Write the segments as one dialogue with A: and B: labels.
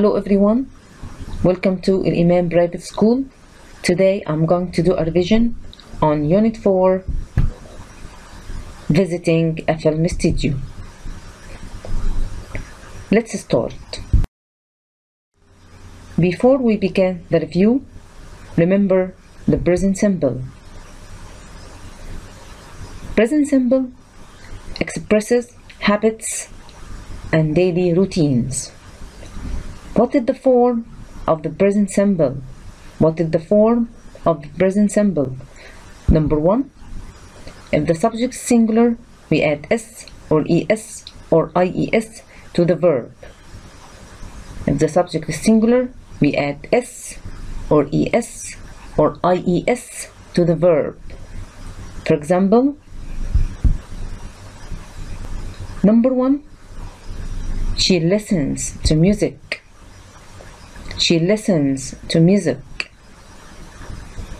A: Hello everyone, welcome to Al Imam Private School. Today I'm going to do a revision on Unit 4 Visiting a Film Studio. Let's start. Before we begin the review, remember the present simple. Present simple expresses habits and daily routines. What is the form of the present simple? What is the form of the present simple? Number one, if the subject is singular, we add s or es or ies to the verb. If the subject is singular, we add s or es or ies to the verb. For example, number one, she listens to music. She listens to music.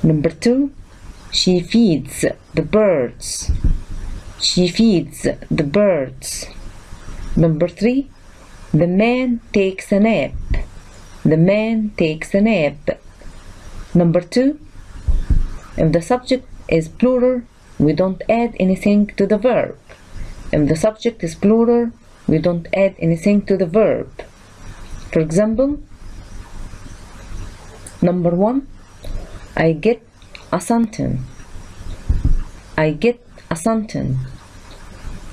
A: Number two, she feeds the birds. She feeds the birds. Number three, the man takes a nap. The man takes a nap. Number two, if the subject is plural, we don't add anything to the verb. If the subject is plural, we don't add anything to the verb. For example, number one, I get a something. I get a something.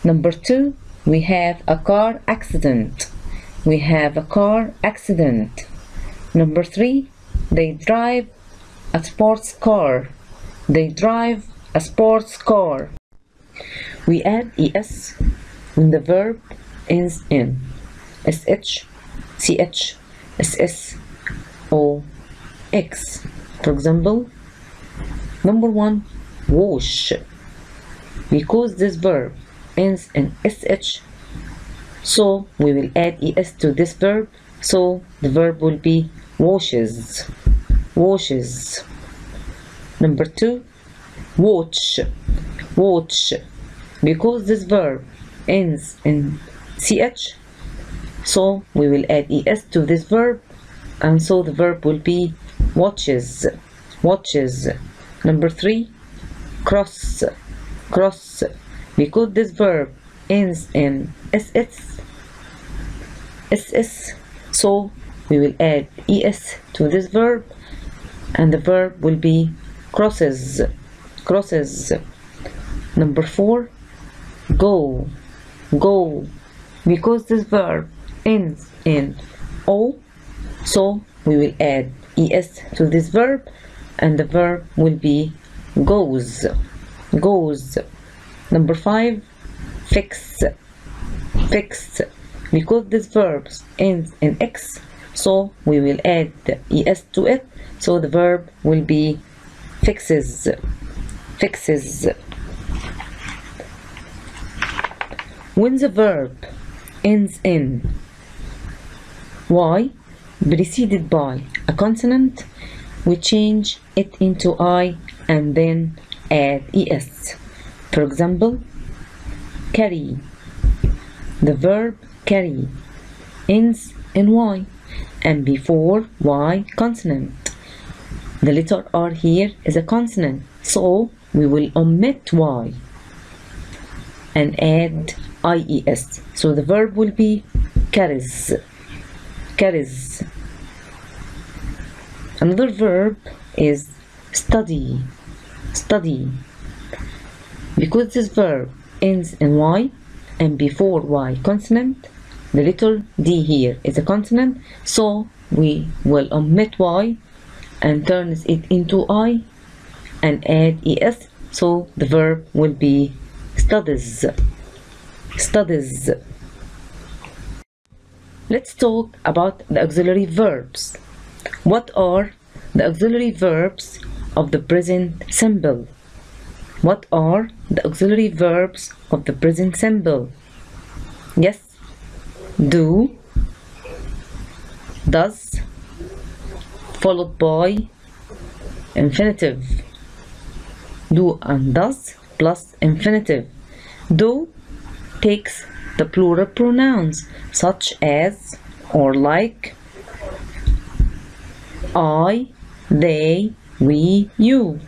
A: Number two, we have a car accident. We have a car accident. Number three, they drive a sports car. They drive a sports car. We add es when the verb ends in sh, ch, ss, o, x. For example, number one, wash. Because this verb ends in sh, so we will add es to this verb, so the verb will be washes. Washes. Number two, watch. Watch. Because this verb ends in ch, so we will add es to this verb, and so the verb will be watches. Watches. Number three, cross. Cross. Because this verb ends in ss, ss, so we will add es to this verb, and the verb will be crosses. Crosses. Number four, go. Go. Because this verb ends in o, so we will add es to this verb, and the verb will be goes. Goes. Number five, fix. Fix. Because this verb ends in x, so we will add es to it, so the verb will be fixes. Fixes. When the verb ends in y preceded by a consonant, we change it into i and then add es. For example, carry. The verb carry ends in y and before y consonant. The letter r here is a consonant, so we will omit y and add ies. So the verb will be carries. Carries. Another verb is study. Study. Because this verb ends in y and before y consonant, the little d here is a consonant, so we will omit y and turn it into i and add es, so the verb will be studies. Studies. Let's talk about the auxiliary verbs. What are the auxiliary verbs of the present simple? What are the auxiliary verbs of the present simple? Yes, do, does, followed by infinitive. Do and does plus infinitive. Do takes the plural pronouns such as or like I, they, we, you.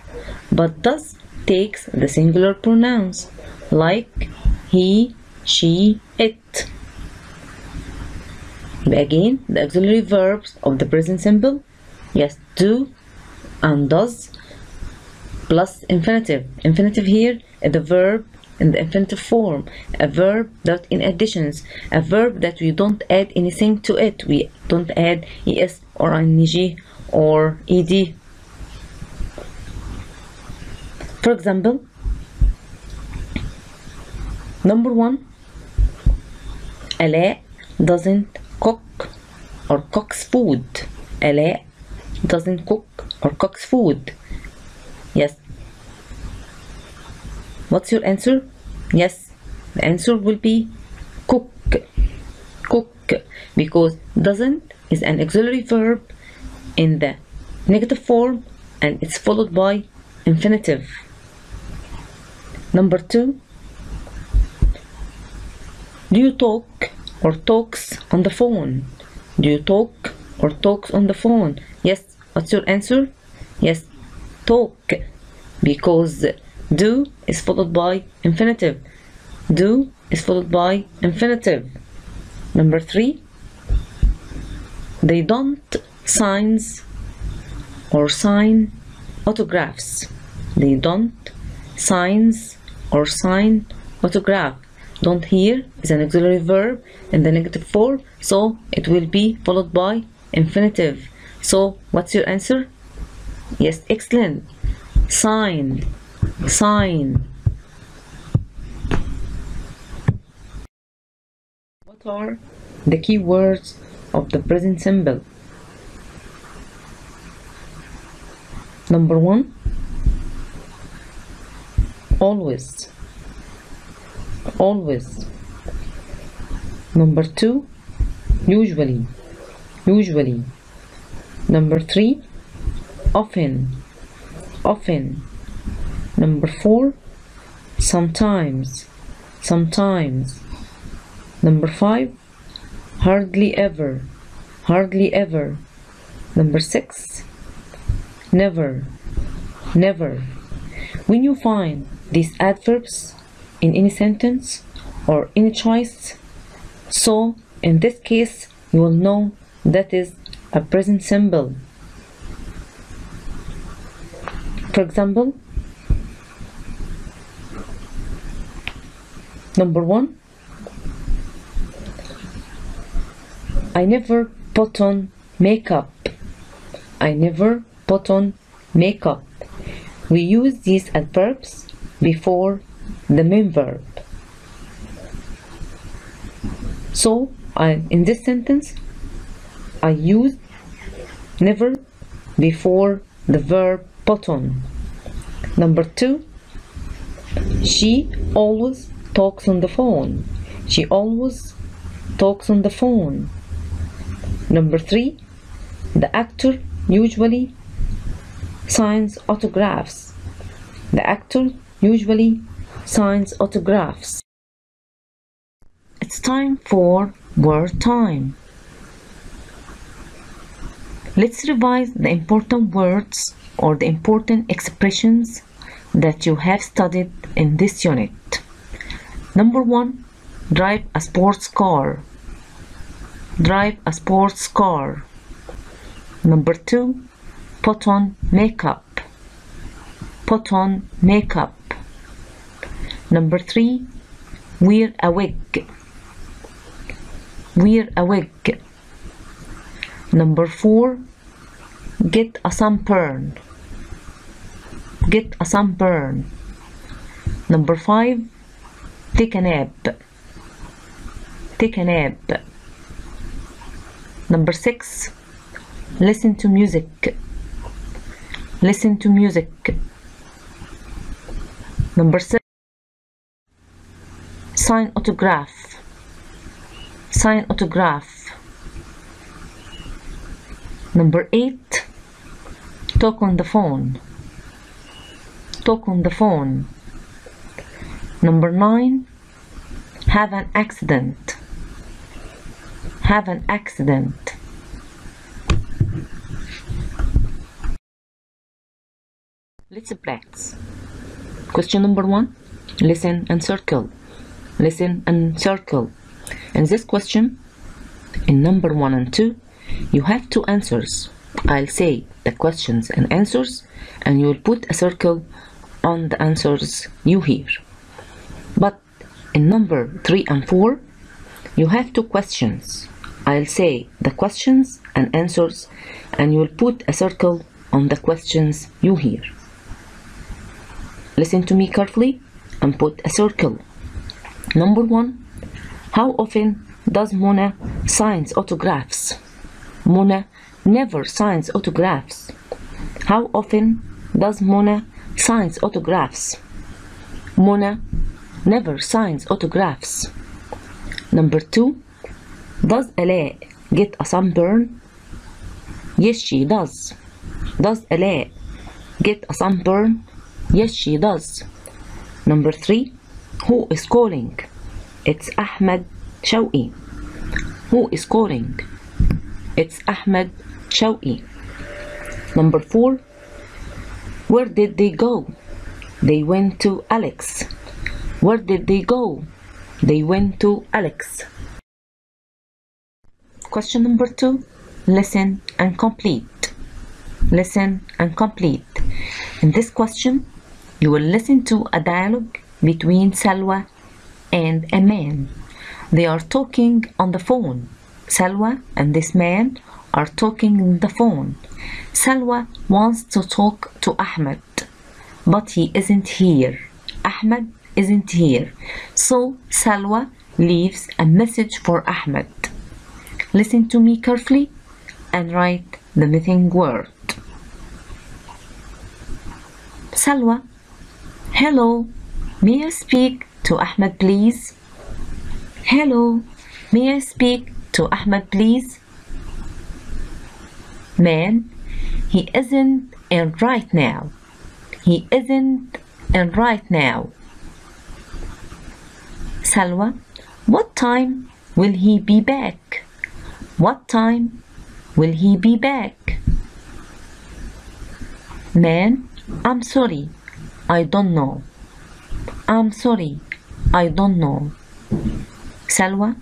A: But does takes the singular pronouns like he, she, it. Again, the auxiliary verbs of the present simple, yes, do and does plus infinitive. Infinitive here is the verb in the infinitive form, a verb that in additions, a verb that we don't add anything to it. We don't add es or ing or ed. For example, number one, Ala doesn't cook or cooks food. Ala doesn't cook or cooks food. Yes. What's your answer? Yes. The answer will be cook. Cook. Because doesn't is an auxiliary verb in the negative form and it's followed by infinitive. Number two. Do you talk or talks on the phone? Do you talk or talks on the phone? Yes. What's your answer? Yes. Talk. Because do is followed by infinitive. Do is followed by infinitive. Number three. They don't signs or sign autographs. They don't signs or sign autograph. Don't here is an auxiliary verb in the negative form, so it will be followed by infinitive. So what's your answer? Yes, excellent. Sign, sign. What are the key words of the present simple? Number one, always always. Number two usually usually. Number three often often. Number four sometimes sometimes. Number five hardly ever hardly ever. Number six never never when you find these adverbs in any sentence or any choice so in this case you will know that is a present simple. for example number one I never put on makeup I never put on makeup we use these adverbs before the main verb. So, I, in this sentence, I use never before the verb put on. Number two, she always talks on the phone. She always talks on the phone. Number three, the actor usually signs autographs. The actor usually signs autographs. It's time for word time. Let's revise the important words or the important expressions that you have studied in this unit. Number one, drive a sports car. Drive a sports car. Number two, put on makeup. Put on makeup. Number three, wear a wig. Wear a wig. Number four, get a sunburn. Get a sunburn. Number five, take a nap. Take a nap. Number six, listen to music. Listen to music. Number seven, sign autograph. Sign autograph. Number eight, talk on the phone. Talk on the phone. Number nine, have an accident. Have an accident. Let's practice. Question number one listen and circle. Listen and circle. In this question, in number one and two, you have two answers. I'll say the questions and answers, and you will put a circle on the answers you hear. But in number three and four, you have two questions. I'll say the questions and answers, and you'll put a circle on the questions you hear. Listen to me carefully and put a circle. Number one, how often does Mona signs autographs? Mona never signs autographs. How often does Mona signs autographs? Mona never signs autographs. Number two, does Alaa get a sunburn? Yes, she does. Does Alaa get a sunburn? Yes, she does. Number three, who is calling? It's Ahmed Shawqi. Who is calling? It's Ahmed Shawqi. Number four, where did they go? They went to Alex. Where did they go? They went to Alex. Question number two, listen and complete. Listen and complete. In this question, you will listen to a dialogue between Salwa and a man. They are talking on the phone. Salwa and this man are talking on the phone. Salwa wants to talk to Ahmed, but he isn't here. Ahmed isn't here. So Salwa leaves a message for Ahmed. Listen to me carefully and write the missing word. Salwa, hello, may I speak to Ahmed please? Hello, may I speak to Ahmed please? Man, he isn't in right now. He isn't in right now. Salwa, what time will he be back? What time will he be back? Man, I'm sorry, I don't know. I'm sorry, I don't know. Salwa,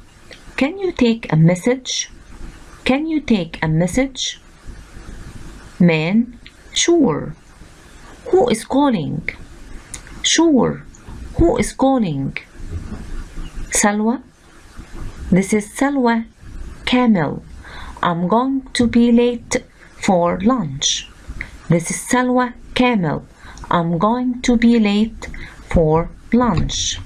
A: can you take a message? Can you take a message? Man, sure. Who is calling? Sure. Who is calling? Salwa, this is Salwa Kamel. I'm going to be late for lunch. This is Salwa Kamel. I'm going to be late for lunch.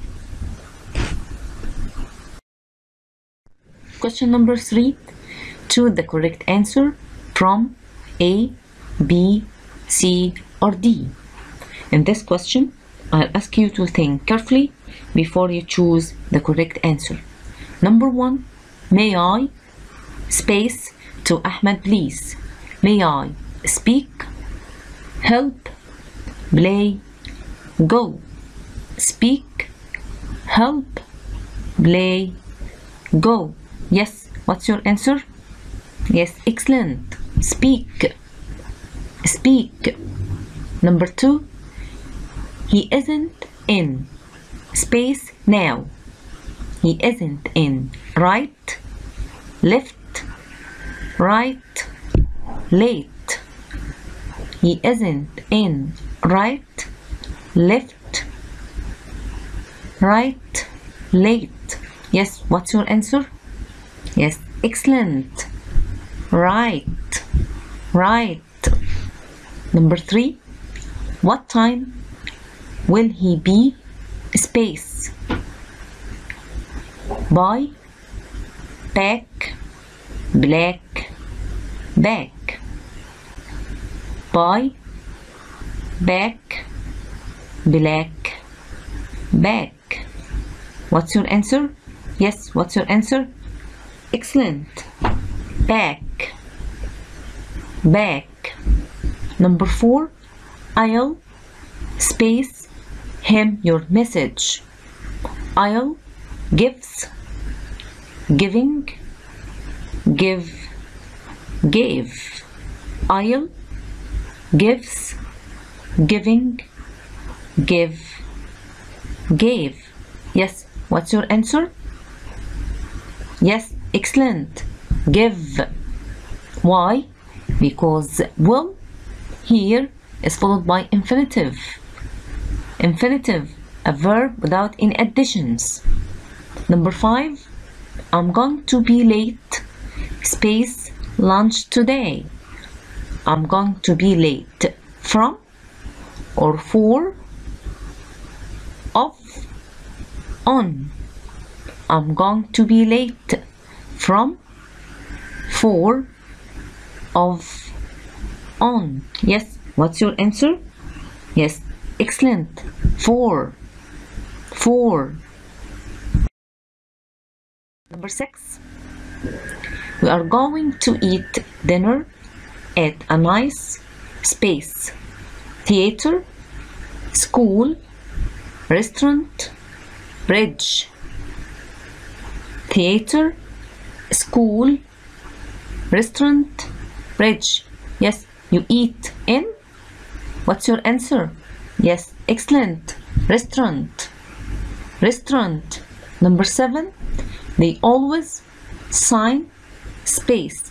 A: Question number three. Choose the correct answer from A, B, C, or D. In this question, I'll ask you to think carefully before you choose the correct answer. Number one, may I space to Ahmed please. May I speak, help, play, go. Speak, help, play, go. Yes, what's your answer? Yes, excellent. Speak. Speak. Number two, he isn't in space now. He isn't in right, left, right, late. He isn't in right, left, right, late. Yes, what's your answer? Yes, excellent. Right, right. Number three, what time will he be? Space. By, back, black, back. By, back, black, back. What's your answer? Yes, what's your answer? Excellent. Back. Back. Number four, I'll space him your message. I'll gives, giving, give, gave. I'll gives, giving give gave. Yes what's your answer? Yes excellent. Give. Why? Because will here is followed by infinitive. Infinitive a verb without any additions. Number five i'm going to be late. Space lunch today. I'm going to be late. From or for of on. I'm going to be late from for of on. Yes what's your answer? Yes excellent. For for number six. We are going to eat dinner at a nice space theater school restaurant bridge. Theater school restaurant bridge. Yes you eat in? What's your answer? Yes excellent. Restaurant. Restaurant. Number seven they always sign space.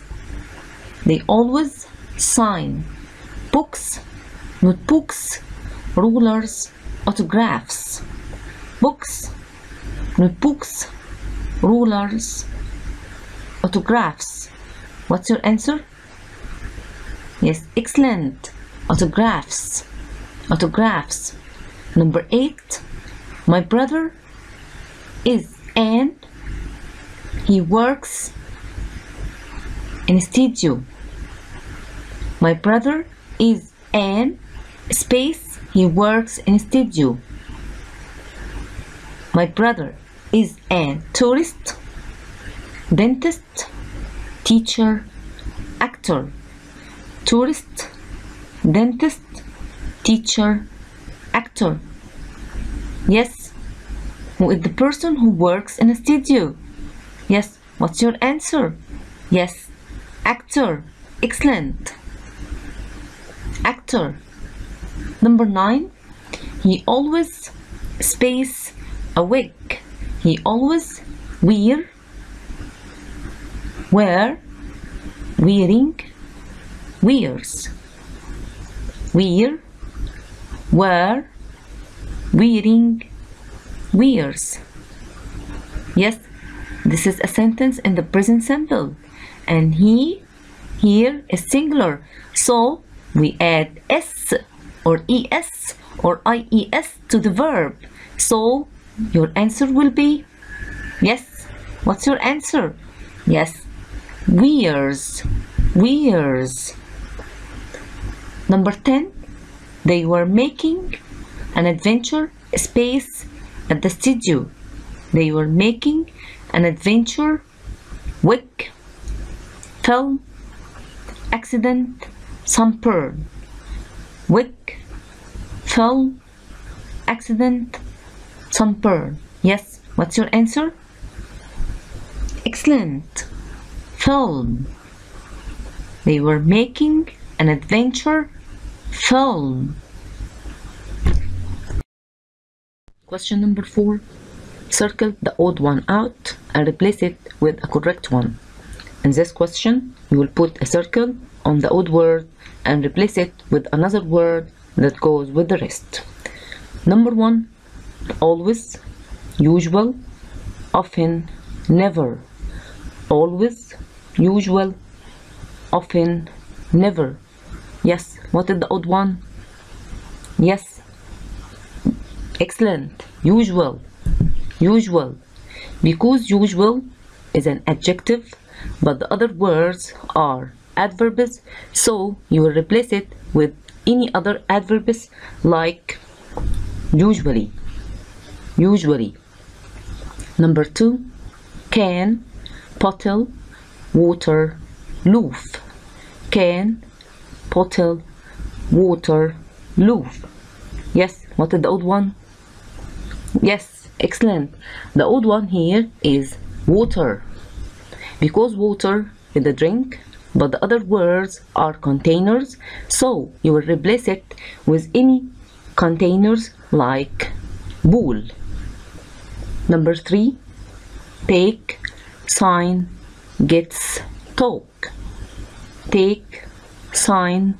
A: They always sign books notebooks rulers autographs. Books notebooks rulers autographs. What's your answer? Yes excellent. Autographs. Autographs. Number eight my brother is and he works in a studio. My brother is an space he works in studio. My brother is a tourist dentist teacher actor. Tourist dentist teacher actor. Yes who is the person who works in a studio. Yes what's your answer? Yes actor. Excellent. Actor number nine he always space awake. He always wear wear wearing wears. Wear wear wearing wears. Yes this is a sentence in the present simple and he here is singular. So we add s or es or ies to the verb. So your answer will be yes. What's your answer? Yes. Wears. Wears. Number 10 they were making an adventure space at the studio. They were making an adventure wick film accident sunburn wick film accident sunburn yes what's your answer? Excellent. Film. They were making an adventure film. Question number four. Circle the odd one out and replace it with a correct one. In this question you will put a circle on the odd word and replace it with another word that goes with the rest. Number one always usual often never. Always usual often never. Yes what is the odd one? Yes. Excellent. Usual. Usual. Because usual is an adjective but the other words are adverbs so you will replace it with any other adverbs like usually. Usually. Number two can bottle water loaf can bottle water loaf yes what is the old one? Yes excellent. The old one here is water. Because water is a drink but the other words are containers, so you will replace it with any containers like bowl. Number three, take, sign, gets, talk. Take, sign,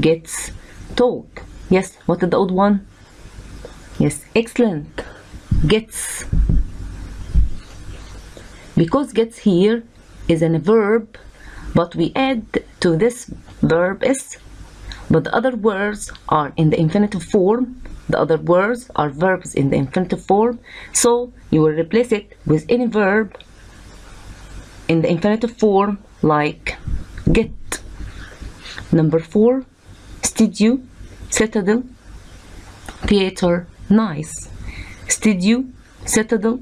A: gets, talk. Yes, what is the old one? Yes, excellent. Gets. Because gets here is a verb, but we add to this verb is, but the other words are in the infinitive form. The other words are verbs in the infinitive form, so you will replace it with any verb in the infinitive form like get. Number four, studio, citadel, theater, nice. Studio, citadel,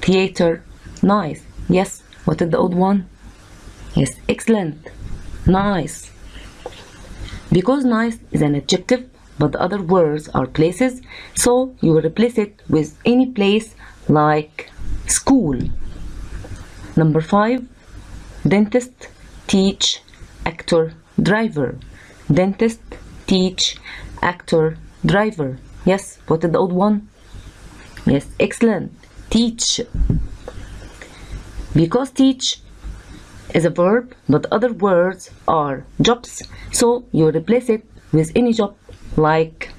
A: theater, nice. Yes, what is the old one? Yes, excellent. Nice. Because nice is an adjective, but the other words are places, so you will replace it with any place like school. Number five, dentist, teach, actor, driver. Dentist, teach, actor, driver. Yes, what is the old one? Yes, excellent. Teach. Because teach is a verb, but other words are jobs, so you replace it with any job like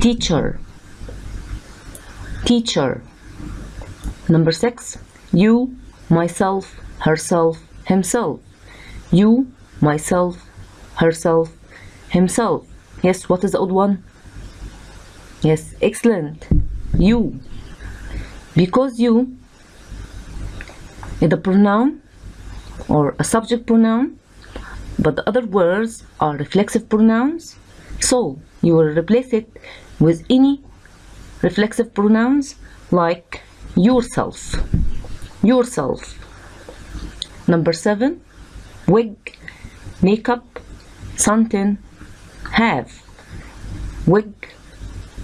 A: teacher. Teacher. Number six, you, myself, herself, himself. You, myself, herself, himself. Yes, what is the old one? Yes, excellent. You. Because you is a pronoun or a subject pronoun, but the other words are reflexive pronouns. So you will replace it with any reflexive pronouns like yourself. Yourself. Number seven, wig, makeup, something, have. Wig,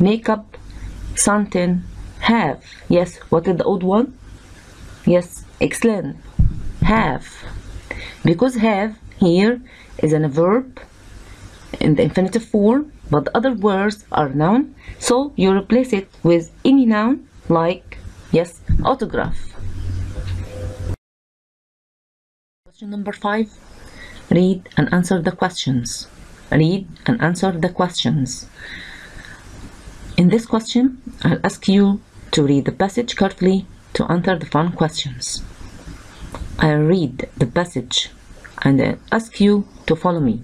A: makeup, something, have. Yes, what is the old one? Yes, excellent. Have. Because have here is a verb in the infinitive form, but the other words are noun, so you replace it with any noun like, yes, autograph. Question number five. Read and answer the questions. Read and answer the questions. In this question, I'll ask you to read the passage carefully to answer the fun questions. I'll read the passage and I'll ask you to follow me.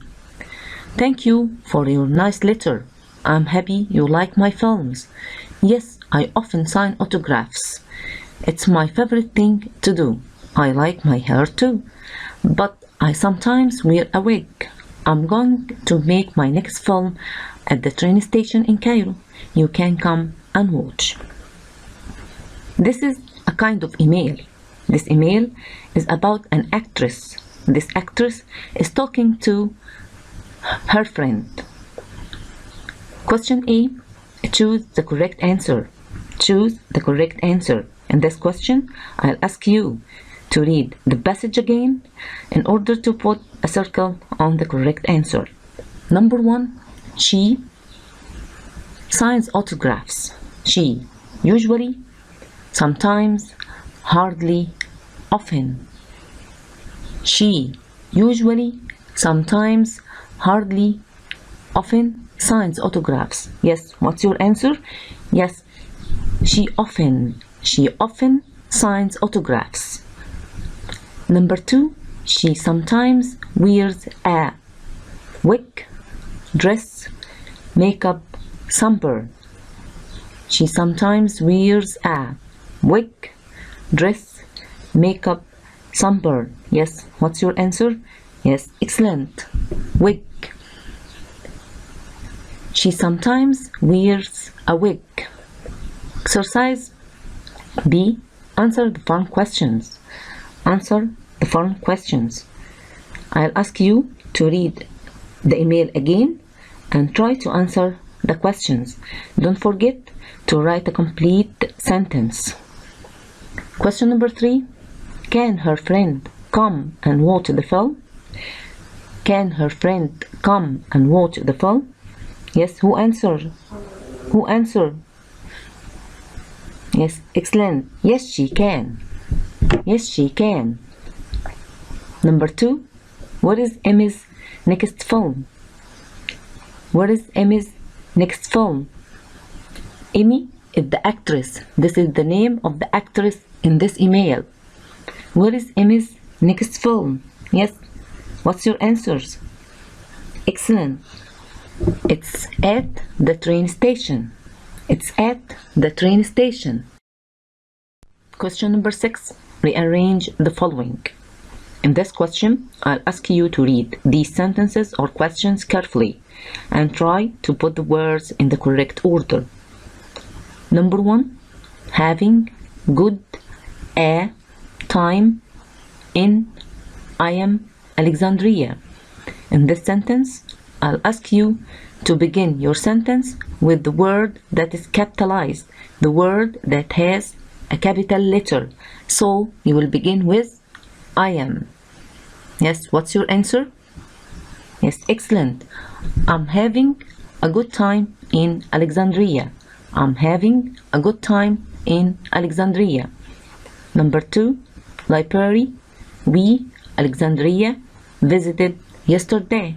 A: Thank you for your nice letter. I'm happy you like my films. Yes, I often sign autographs. It's my favorite thing to do. I like my hair too, but I sometimes wear a wig. I'm going to make my next film at the train station in Cairo. You can come and watch. This is a kind of email. This email is about an actress. This actress is talking to her friend. Question A Choose the correct answer. Choose the correct answer. In this question, I'll ask you to read the passage again in order to put a circle on the correct answer. Number one, she signs autographs. She usually, sometimes, hardly, often. She usually, sometimes, hardly, often signs autographs. Yes, what's your answer? Yes, she often, she often signs autographs. Number two, she sometimes wears a wig, dress, makeup, sunburn. She sometimes wears a wig, dress, makeup, sunburn. Yes, what's your answer? Yes, excellent. Wig. She sometimes wears a wig. Exercise B. Answer the fun questions. Answer the fun questions. I'll ask you to read the email again and try to answer the questions. Don't forget to write a complete sentence. Question number three Can her friend come and watch the film? can her friend come and watch the film? Yes, who answered? Who answered? Yes, excellent. Yes, she can. Yes, she can. Number two, what is Emmy's next film? What is Emmy's next film? Emmy is the actress. This is the name of the actress in this email. What is Emmy's next film? Yes. What's your answers? Excellent. It's at the train station. It's at the train station. Question number six. Rearrange the following. In this question, I'll ask you to read these sentences or questions carefully and try to put the words in the correct order. Number one, having good a time in I am Alexandria. In this sentence, I'll ask you to begin your sentence with the word that is capitalized, the word that has a capital letter. So you will begin with I am. Yes, what's your answer? Yes, excellent. I'm having a good time in Alexandria. I'm having a good time in Alexandria. Number two, library. We, Alexandria, visited yesterday.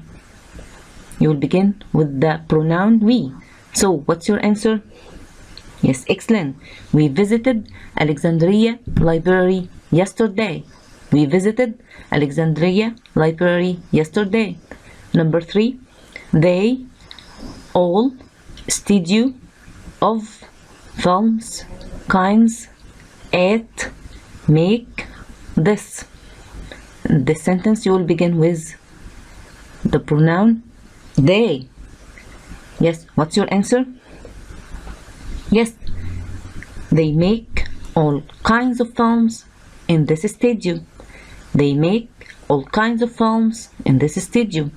A: You will begin with the pronoun we. So, what's your answer? Yes, excellent. We visited Alexandria Library yesterday. We visited Alexandria Library yesterday. Number three, they all studio of films kinds at make this. This sentence you will begin with the pronoun they. Yes, what's your answer? Yes, they make all kinds of films in this studio. They make all kinds of films in this studio.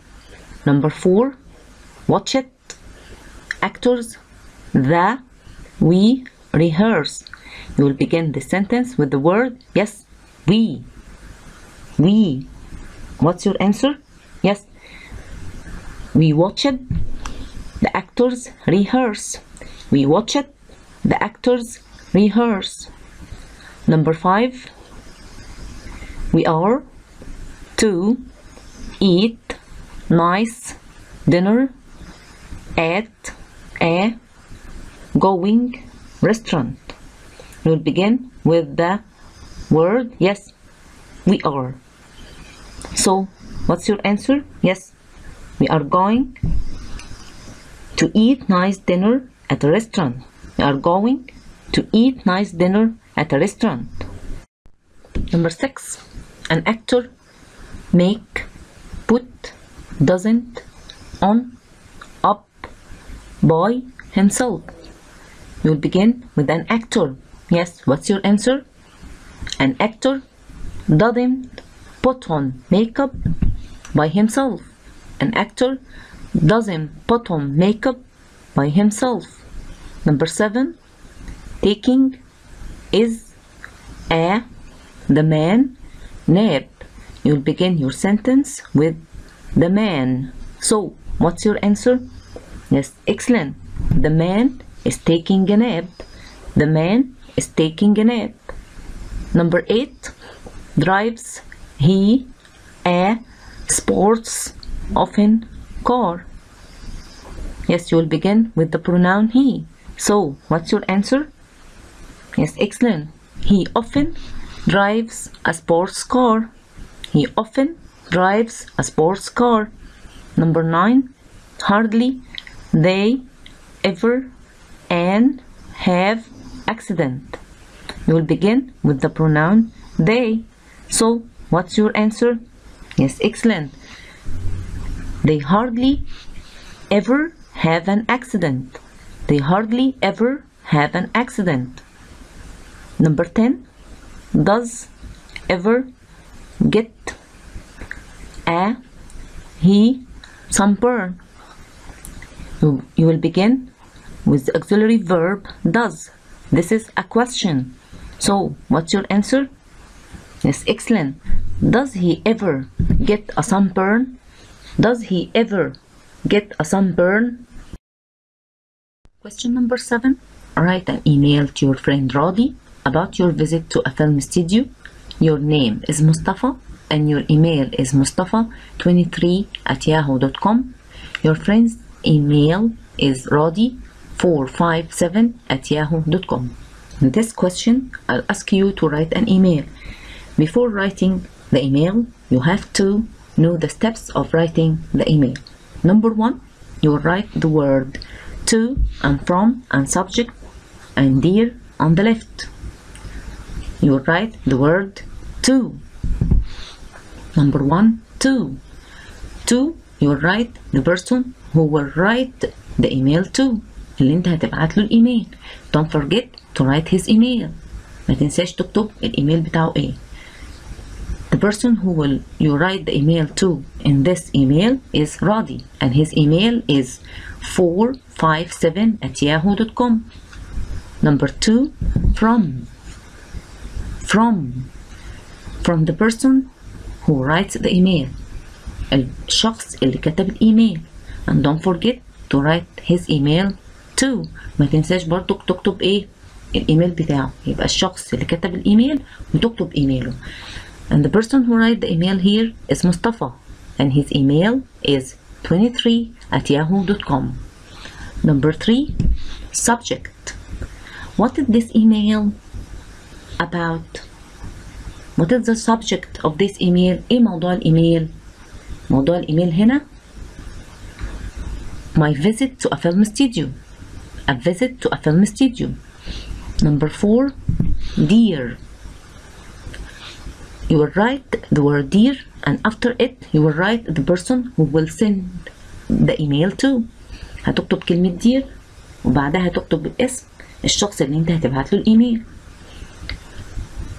A: Number four, watch it. Actors, the, we rehearse. You will begin the sentence with the word yes, we. We. What's your answer? Yes. We watch it. The actors rehearse. We watch it. The actors rehearse. Number five. We are to eat nice dinner at a going restaurant. We will begin with the word yes, we are. So, what's your answer? Yes, we are going to eat nice dinner at a restaurant. We are going to eat nice dinner at a restaurant. Number six, an actor make, put, doesn't, on, up, by himself. You will begin with an actor. Yes, what's your answer? An actor doesn't put on makeup by himself. An actor doesn't put on makeup by himself. Number seven, taking is a the man nap. You'll begin your sentence with the man. So, what's your answer? Yes, excellent. The man is taking a nap. The man is taking a nap. Number eight, drives he a sports often car. Yes, you will begin with the pronoun he. So, what's your answer? Yes, excellent. He often drives a sports car. He often drives a sports car. Number nine, hardly they ever and have accident. You will begin with the pronoun they. So, what's your answer? Yes, excellent. They hardly ever have an accident. They hardly ever have an accident. Number 10. Does ever get a he sunburn? You, you will begin with the auxiliary verb does. This is a question. So, what's your answer? Yes, excellent. Does he ever get a sunburn? Does he ever get a sunburn? Question number seven. Write an email to your friend Radi about your visit to a film studio. Your name is Mustafa and your email is mustafa23 at yahoo.com. Your friend's email is radi457 at yahoo.com. In this question, I'll ask you to write an email. Before writing the email, you have to know the steps of writing the email. Number one, you write the word to and from and subject and dear on the left. You write the word to. Number one, to. To, you write the person who will write the email to اللي انت هتبعت له الايميل. Don't forget to write his email. ما تنساش تكتب الايميل بتاعه ايه. The person who will you write the email to in this email is Radi and his email is 457 at yahoo.com. Number two, from. From. From the person who writes the email. الشخص اللي كتب الايميل. And don't forget to write his email to. ما تنساش برضو تكتب ايه الايميل بتاعه. يبقى الشخص اللي كتب الايميل وتكتب ايميله. And the person who write the email here is Mustafa. And his email is 23 at yahoo.com. Number three, subject. What is this email about? What is the subject of this email? ايه موضوع الايميل؟ موضوع الايميل هنا My visit to a film studio. A visit to a film studio. Number four, dear. You will write the word dear and after it you will write the person who will send the email to. هتكتب كلمة dear وبعدها هتكتب اسم الشخص اللي انت هتبعت له الايميل.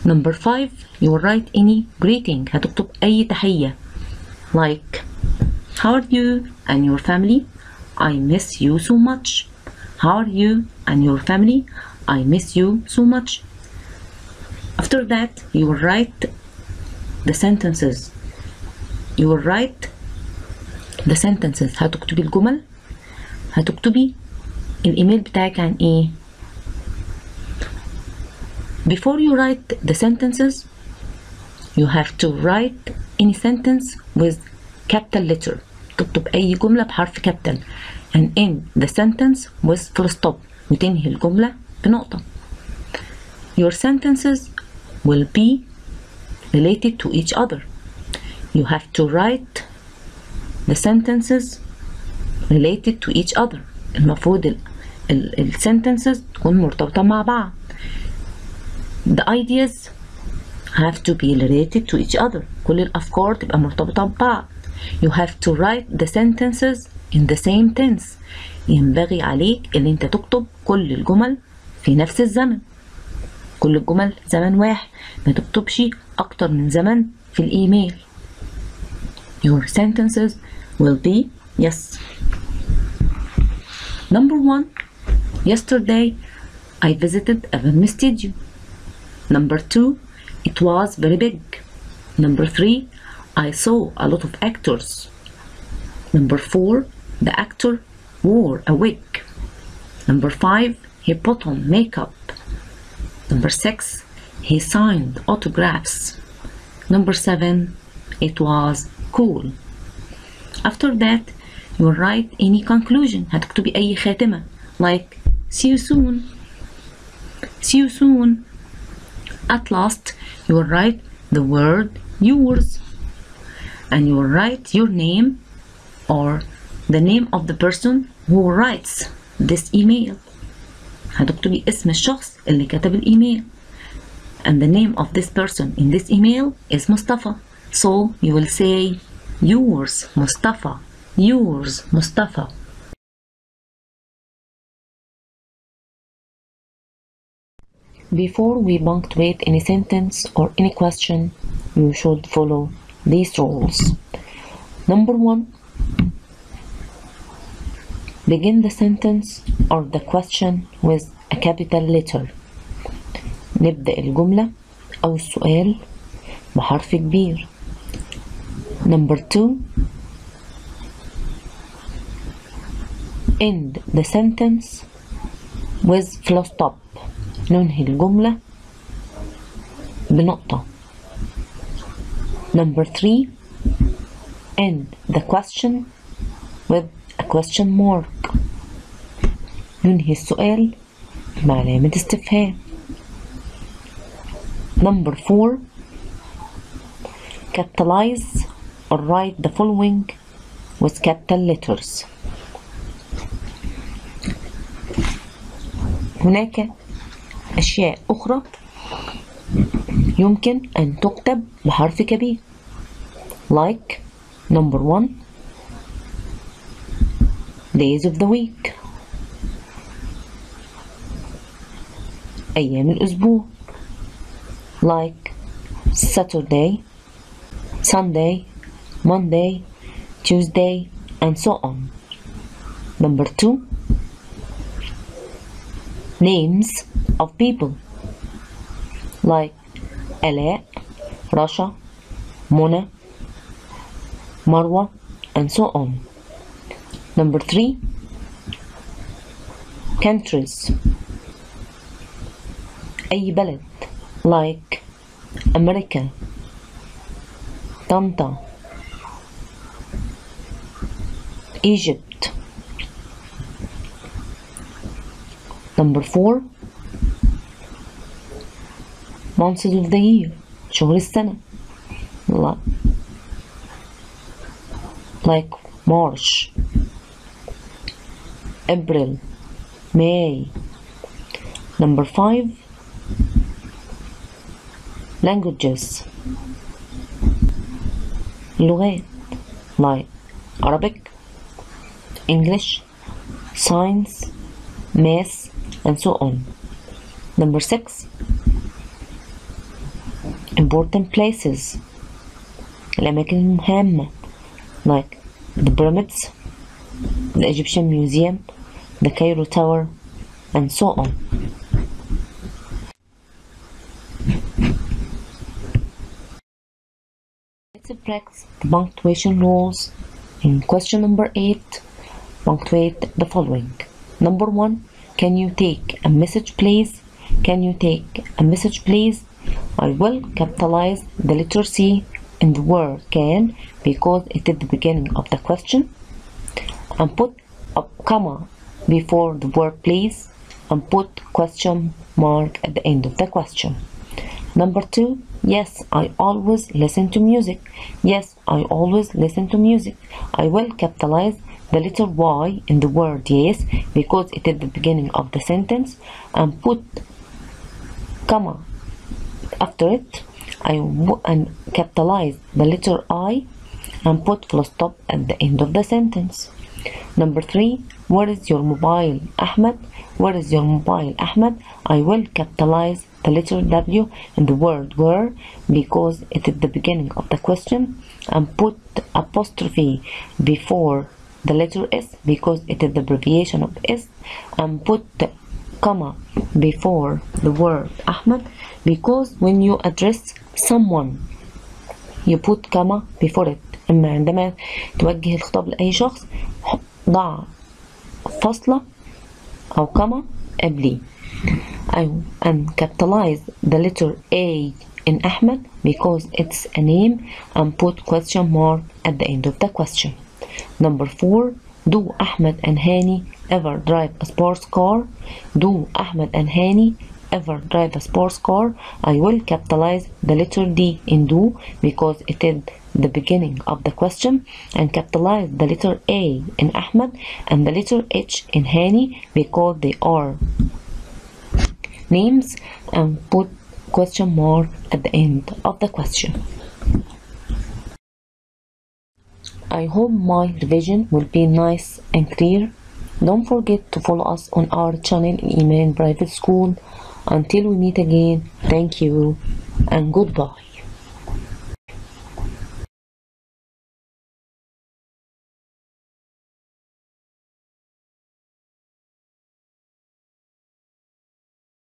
A: Number five, you will write any greeting. هتكتب أي تحية. Like, how are you and your family? I miss you so much. How are you and your family? I miss you so much. After that, you will write the sentences. You will write the sentences. هتكتبي الجمل. هتكتبي الإيميل بتاعك عن إيه؟ Before you write the sentences, you have to write any sentence with capital letter. تكتب أي جملة بحرف capital and end the sentence with full stop وتنهي الجملة بنقطة. Your sentences will be related to each other. You have to write the sentences related to each other. المفروض ال ال ال sentences تكون مرتبطة مع بعض. The ideas have to be related to each other. كل الأفكار تبقى مرتبطة ببعض. You have to write the sentences in the same tense. ينبغي عليك ان انت تكتب كل الجمل في نفس الزمن. كل الجمل زمن واحد ما تكتبش أكتر من زمن في الإيميل. Your sentences will be yes. Number one, yesterday I visited a film studio. Number two, it was very big. Number three, I saw a lot of actors. Number four, the actor wore a wig. Number five, he put on makeup. Number six, he signed autographs. Number seven, it was cool. After that, you will write any conclusion. هتكتبي أي خاتمة like see you soon. See you soon. At last, you will write the word yours. And you will write your name or the name of the person who writes this email. هتكتبي اسم الشخص اللي كتب الإيميل. And the name of this person in this email is Mustafa. So you will say yours Mustafa. Yours Mustafa. Before we punctuate any sentence or any question, you should follow these rules. Number one, begin the sentence or the question with a capital letter. نبدأ الجملة أو السؤال بحرف كبير. Number two, end the sentence with full stop ننهي الجملة بنقطة number three end the question with a question mark ننهي السؤال بعلامة استفهام number four capitalize or write the following with capital letters هناك أشياء أخرى يمكن أن تكتب بحرف كبير like number one days of the week أيام الأسبوع like Saturday, Sunday, Monday, Tuesday and so on. Number two, names of people like Ala, Rasha, Mona, Marwa and so on. Number three, countries أي بلد like America, Tanta, Egypt. Number four, months of the year شهور السنة لا like March April May number five languages لغات like Arabic English science math and so on number six important places الأماكن المهمة like the pyramids the Egyptian Museum the Cairo Tower and so on Let's practice the punctuation rules in question number 8 punctuate the following. Number 1 can you take a message please? Can you take a message please? I will capitalize the letter C in the word can because it is the beginning of the question. And put a comma before the word please and put question mark at the end of the question. Number two, yes, I always listen to music. Yes, I always listen to music. I will capitalize the letter Y in the word yes because it is the beginning of the sentence and put comma after it I and capitalize the letter I and put full stop at the end of the sentence. Number three, where is your mobile, Ahmed? Where is your mobile, Ahmed? I will capitalize the letter W in the word where because it is the beginning of the question and put apostrophe before the letter S because it is the abbreviation of S and put comma before the word Ahmed because when you address someone you put comma before it إما عندما توجه الخطاب لأي شخص ضع فاصلة أو comma قبليه أيوة and capitalize the letter A in Ahmed because it's a name and put question mark at the end of the question number four do Ahmed and Hani ever drive a sports car do Ahmed and Hani ever drive a sports car I will capitalize the letter D in do because it is the beginning of the question and capitalize the letter A in Ahmed and the letter H in Hani because they are names and put question mark at the end of the question. I hope my revision will be nice and clear. Don't forget to follow us on our channel in Iman Private School. Until we meet again, thank you and goodbye.